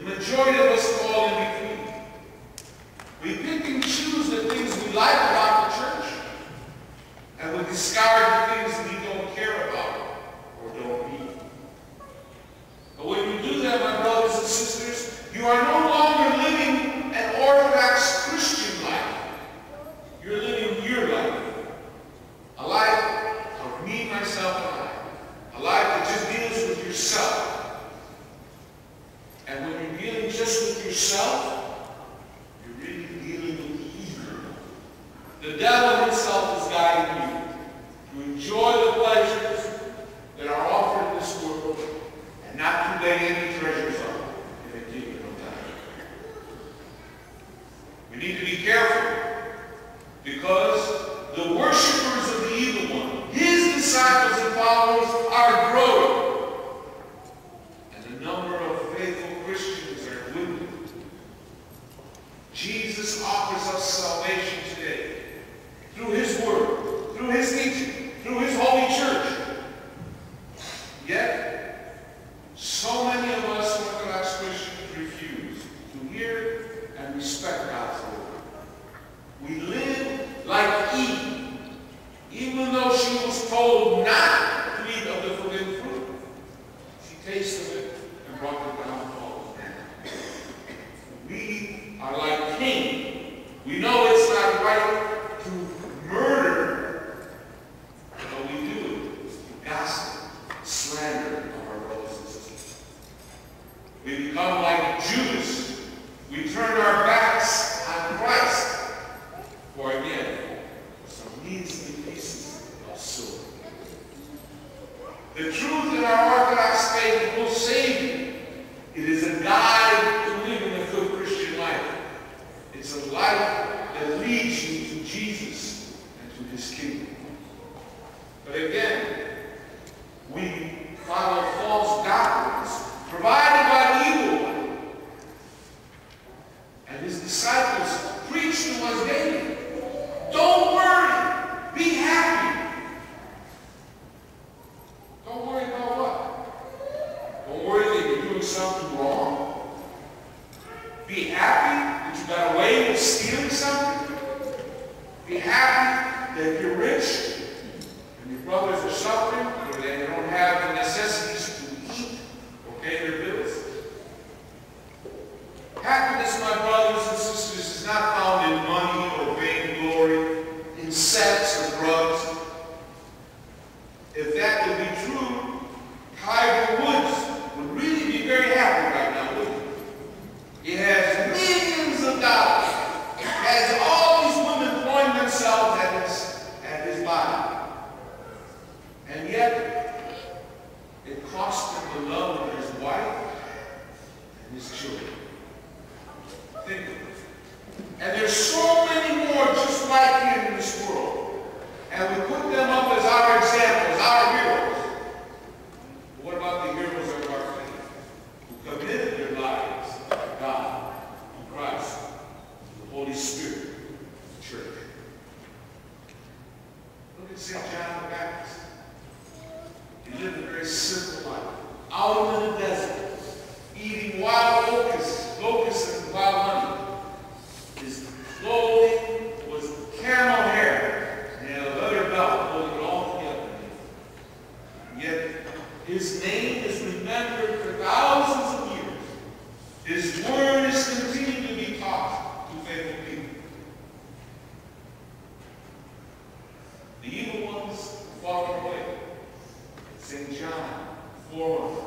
The majority of us fall in between. We pick and choose the things we like The truth in our Orthodox faith will save you. It is a guide to living a good Christian life. It's a life that leads you to Jesus and to his kingdom. But again, we follow false doctrines provided by the evil one. And his disciples preach to us daily. Be happy that you got away with stealing something. Be happy that you're rich and your brothers are suffering. St. John the Baptist. He lived a very simple life, out in the desert, eating wild Forward.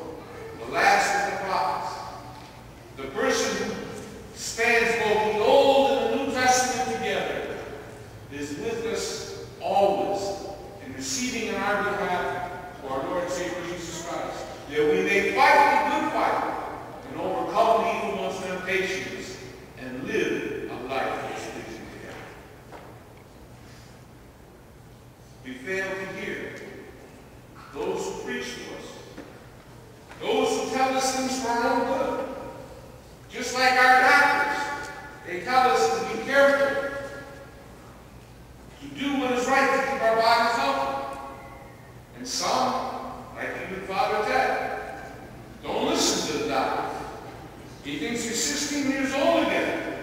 He thinks he's 16 years old again.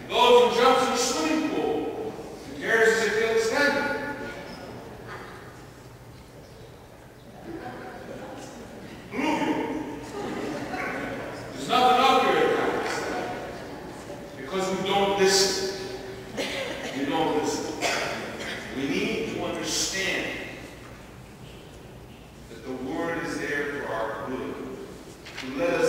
He goes and jumps in a swimming pool and tears his Achilles tendon. Groovy. There's nothing out here because we don't listen. We don't listen. We need to understand that the Word is there for our good. To let